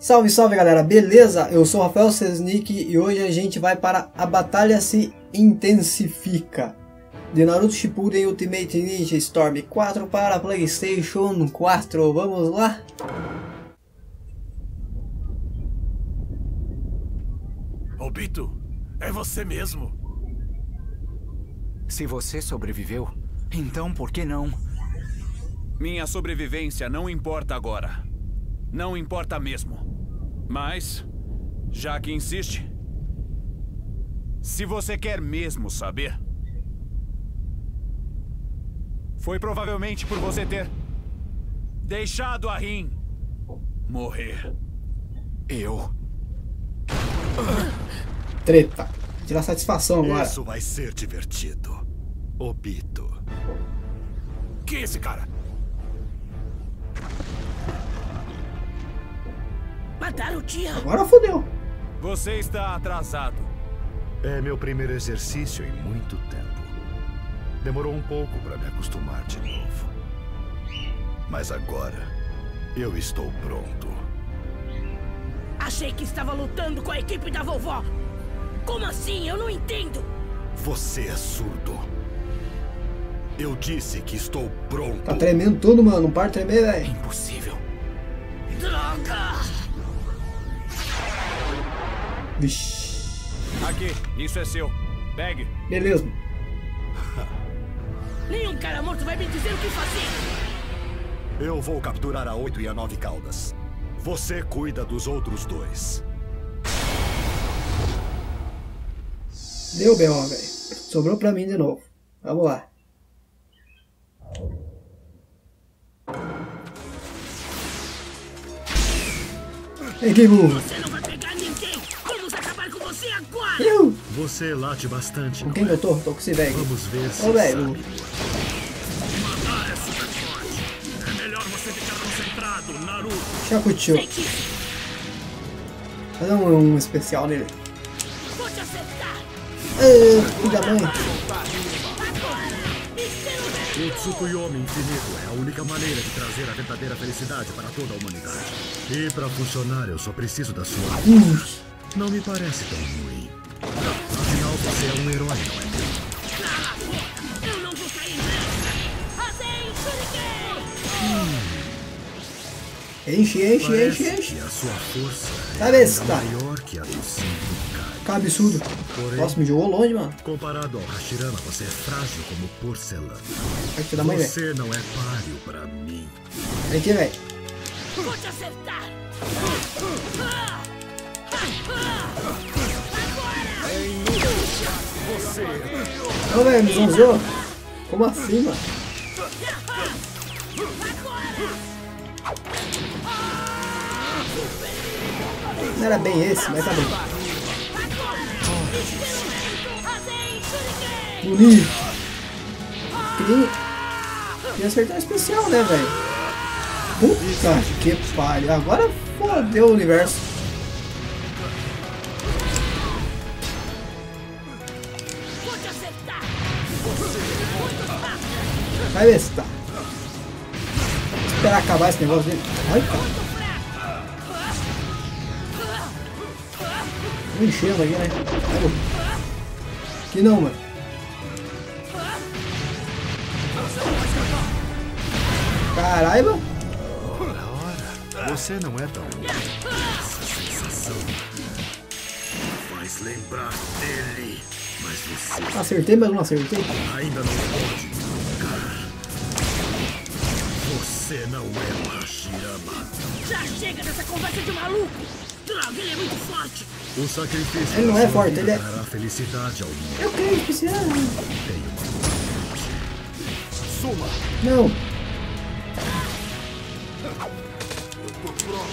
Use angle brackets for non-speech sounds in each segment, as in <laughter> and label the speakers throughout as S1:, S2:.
S1: Salve, salve galera, beleza? Eu sou Rafael Sesnick e hoje a gente vai para A Batalha Se Intensifica de Naruto Shippuden Ultimate Ninja Storm 4 para Playstation 4, vamos lá?
S2: Obito, é você mesmo.
S3: Se você sobreviveu, então por que não?
S2: Minha sobrevivência não importa agora. Não importa mesmo. Mas, já que insiste, se você quer mesmo saber, foi provavelmente por você ter deixado a Rin morrer.
S3: Eu?
S1: Treta. Tirar satisfação agora.
S4: Isso vai ser divertido. Obito.
S2: Quem é esse cara?
S5: Mataram o tia.
S1: Agora fodeu.
S2: Você está atrasado.
S4: É meu primeiro exercício em muito tempo. Demorou um pouco para me acostumar de novo. Mas agora, eu estou pronto.
S5: Achei que estava lutando com a equipe da vovó. Como assim? Eu não entendo.
S4: Você é surdo. Eu disse que estou pronto.
S1: Tá tremendo tudo, mano. Não para de tremer, velho.
S3: Impossível.
S5: Droga!
S1: Vixe.
S2: Aqui, isso é seu. Pegue.
S1: Beleza. <laughs>
S5: Nenhum cara morto vai me dizer o que fazer.
S4: Eu vou capturar a 8 e a 9 caudas. Você cuida dos outros dois.
S1: Deu B.O., velho. Sobrou pra mim de novo. Vamos lá. Ei, que burro.
S5: Você
S1: Eu.
S4: Você late bastante.
S1: Com
S4: não
S1: quem que
S4: é?
S1: eu tô? Tô com esse velho.
S4: Vamos ver se
S1: Ô, velho.
S2: É melhor você ficar concentrado, Naruto.
S1: Chacutiu.
S5: Sei que
S1: Fazer um, um especial nele.
S5: vou te acertar.
S1: Ah, filho da mãe.
S4: O Tsukuyomi infinito é a única maneira de trazer a verdadeira felicidade para toda a humanidade. E para funcionar, eu só preciso da sua.
S1: Uh,
S4: Não me parece tão ruim. Afinal, você é um herói, é?
S5: Eu não vou cair nessa.
S1: Enche, enche,
S4: Parece
S1: enche, enche.
S4: a sua força
S1: Tá
S4: é maior que a do
S1: absurdo.
S4: Porém-
S1: Nossa, me jogou longe, mano.
S4: Comparado ao Hashirama, você é frágil como porcelana.
S1: Vai te dar mãe, velho.
S4: Você não é páreo para mim.
S1: Vem aqui, velho.
S5: Vou te acertar.
S1: Ô, velho, me zonzou. Como assim, mano? Não era bem esse, mas tá bem. Bonito. Queria, queria acertar um especial, né, velho? Puta que pariu. Agora fodeu o universo. Vai ver se tá. Esperar acabar esse negócio dele. Ai, cara. Tô enchendo aqui, né? Ai, Aqui não, mano. Caralho.
S4: Ora, ora, você não é tão. Essa sensação faz lembrar dele. Mas você
S1: Acertei, mas não acertei.
S4: ainda não pode não é o Hashirama.
S5: Já chega dessa conversa de maluco. Droga, ele é muito forte.
S4: O sacrifício
S1: Ele não é forte, ele é-
S4: trará felicidade ao mundo.
S1: Eu creio que precisa.
S4: Tenho uma
S2: Suma.
S1: Não.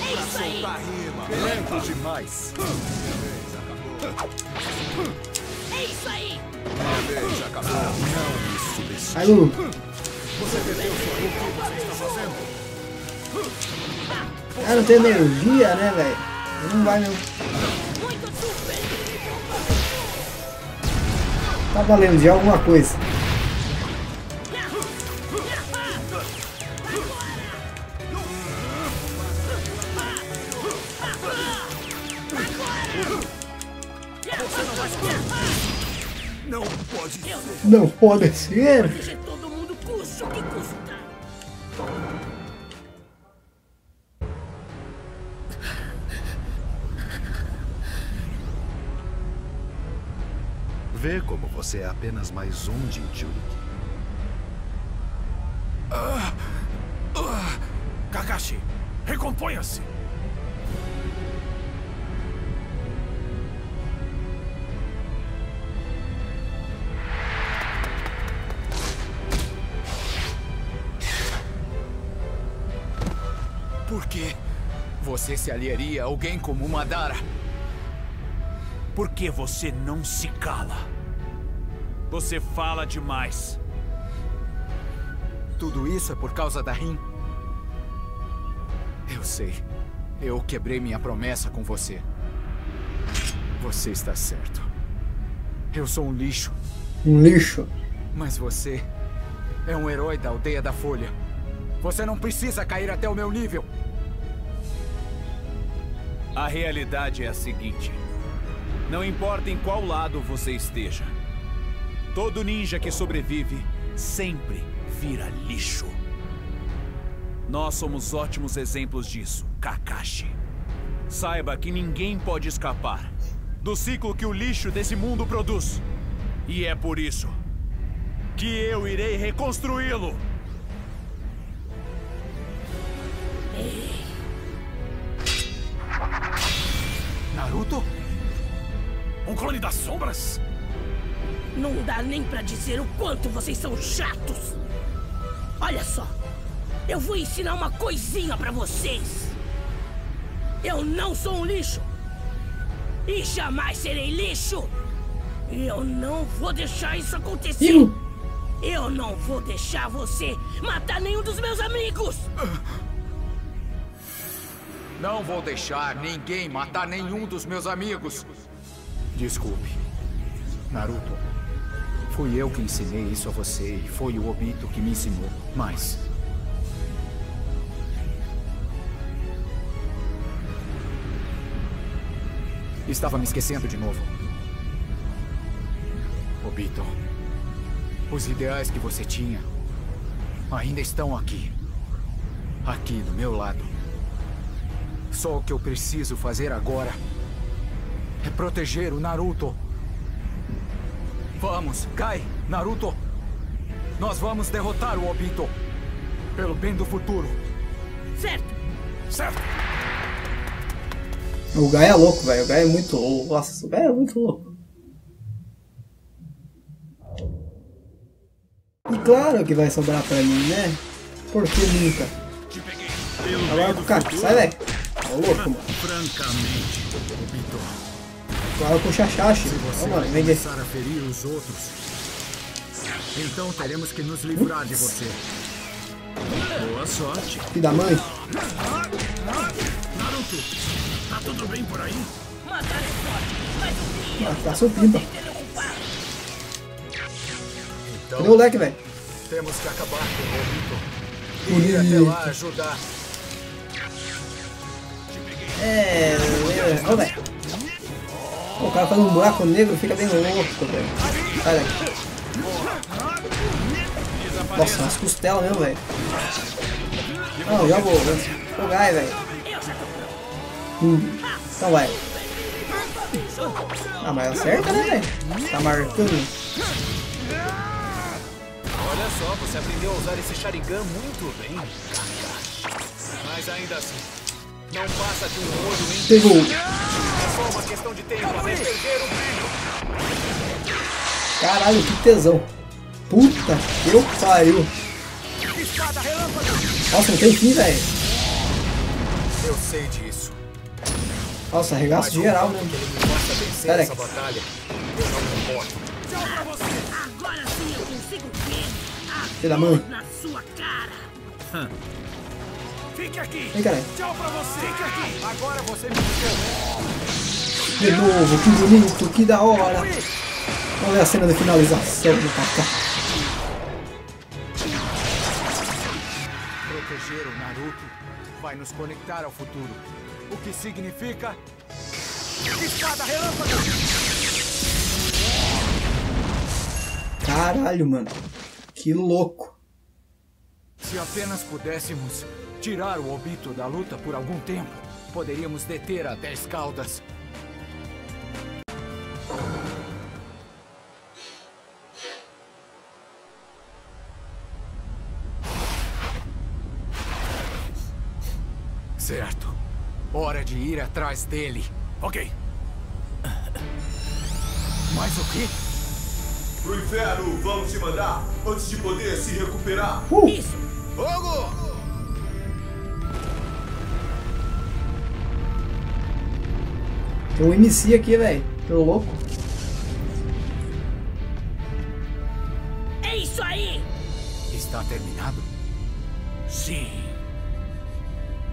S5: É isso aí.
S4: lento demais.
S5: É isso aí.
S4: Não me subestime.
S1: Você perdeu o que você está fazendo? Ah, não tem energia, né, velho? Não vai,
S5: não.
S1: Tá valendo de alguma coisa.
S3: Não pode ser.
S1: Não pode ser?
S4: Vê como você é apenas mais um Jinchuriki.
S2: Kakashi, recomponha-se.
S3: Por que você se aliaria a alguém como Madara?
S2: Por que você não se cala? Você fala demais.
S3: Tudo isso é por causa da Rin? Eu sei. Eu quebrei minha promessa com você. Você está certo. Eu sou um lixo,
S1: Um lixo.
S3: mas você é um herói da aldeia da Folha. Você não precisa cair até o meu nível.
S2: A realidade é a seguinte: não importa em qual lado você esteja, todo ninja que sobrevive sempre vira lixo. Nós somos ótimos exemplos disso, Kakashi. Saiba que ninguém pode escapar do ciclo que o lixo desse mundo produz. E é por isso que eu irei reconstruí-lo.
S3: Naruto?
S2: Um clone das sombras?
S5: Não dá nem pra dizer o quanto vocês são chatos. Olha só, eu vou ensinar uma coisinha pra vocês. Eu não sou um lixo. E jamais serei lixo. E eu não vou deixar isso acontecer.
S1: Ih,
S5: Eu não vou deixar você matar nenhum dos meus amigos.
S3: Não vou deixar ninguém matar nenhum dos meus amigos. Desculpe, Naruto. Fui eu que ensinei isso a você e foi o Obito que me ensinou. Mas. Estava me esquecendo de novo. Obito, os ideais que você tinha ainda estão aqui. Aqui do meu lado. Só o que eu preciso fazer agora é proteger o Naruto. Vamos, Kai, Naruto. Nós vamos derrotar o Obito. Pelo bem do futuro.
S5: Certo?
S2: Certo?
S1: O Gaia é louco, velho. O Gaia é muito louco. Nossa, o Gaia é muito louco. E claro que vai sobrar pra mim, né? Por que nunca? Agora o cara.
S2: futuro.
S1: Sai, velho. Tá louco, mano.
S2: Francamente, Obito,
S1: Agora com o Chachachi. Ó, mano, vem desse.
S3: a ferir os outros, então teremos que nos livrar de você.
S2: boa sorte.
S1: Filho da mãe.
S2: Naruto, tá tudo bem por aí?
S5: Matar é forte, mas o
S1: subindo.
S5: tem ele ocupado.
S1: Cadê o moleque, velho?
S3: Temos que acabar com o.
S1: Bonito.
S3: E ir até lá ajudar.
S1: É. é, Ô, velho. O cara faz um buraco negro fica bem louco, velho. Sai daqui. Nossa, umas costelas mesmo, velho. Não, já vou. Ô, Gai, velho. Hum, então vai. Ah, mas acerta, né, velho? Tá marcando.
S2: Olha só, você aprendeu a usar esse Sharingan muito bem. Mas ainda assim, não passa de um olho em
S1: Pegou.
S2: Só uma questão de tempo até perder o brilho.
S1: Caralho, que tesão. Puta que eu pariu. Nossa, não tem fim, velho.
S3: Eu sei disso.
S1: Nossa, arregaço geral, né?
S3: Ele me faça vencer
S1: Pera aí. Filho da mãe.
S5: dor na sua cara.
S2: Fique aqui!
S1: Vem, caralho.
S2: Tchau pra você! Fique aqui!
S3: Agora você me.
S1: De novo, que bonito, que da hora. Vamos ver a cena de finalização do Kaká.
S3: Proteger o Naruto vai nos conectar ao futuro. O que significa. Espada relâmpago!
S1: Caralho, mano. Que louco.
S3: Se apenas pudéssemos tirar o Obito da luta por algum tempo, poderíamos deter a Dez Caudas. De ir atrás dele.
S2: Ok.
S3: Mas o quê?
S6: Pro inferno, vamos te mandar antes de poder se recuperar.
S5: Isso!
S6: Fogo!
S1: Tem um MC aqui, velho. Tô louco.
S5: É isso aí!
S3: Está terminado?
S2: Sim.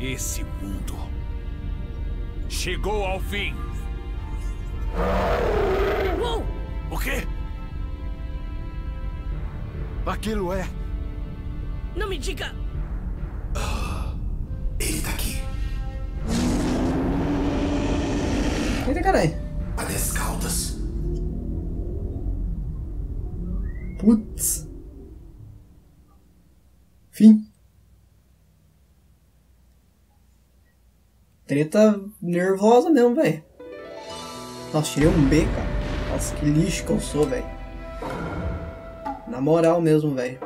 S2: Esse mundo chegou ao fim.
S5: Uou!
S2: O quê?
S3: Aquilo é.
S5: Não me diga!
S6: Ele tá aqui.
S1: Eita, caralho.
S6: A Dez Caldas.
S1: Putz. Fim. Treta nervosa mesmo, velho. Nossa, tirei um B, cara. Nossa, que lixo que eu sou, velho. Na moral mesmo, velho.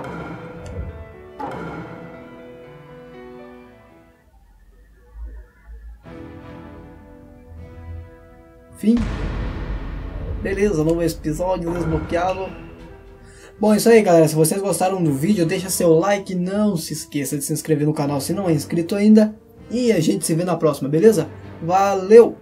S1: Fim. Beleza, novo episódio desbloqueado. Bom, é isso aí, galera. Se vocês gostaram do vídeo, deixa seu like. Não se esqueça de se inscrever no canal se não é inscrito ainda. E a gente se vê na próxima, beleza? Valeu!